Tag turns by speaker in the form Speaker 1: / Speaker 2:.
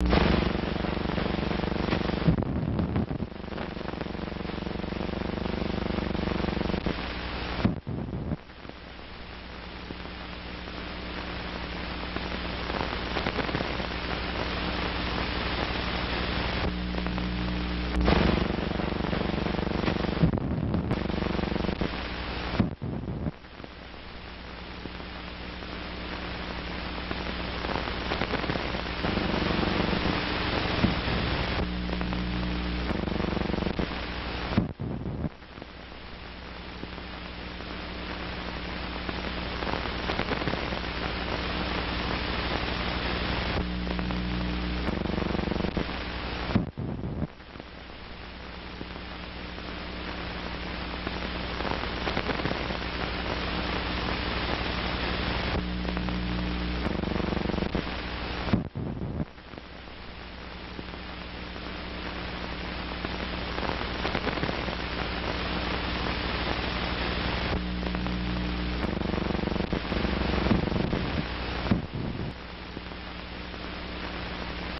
Speaker 1: you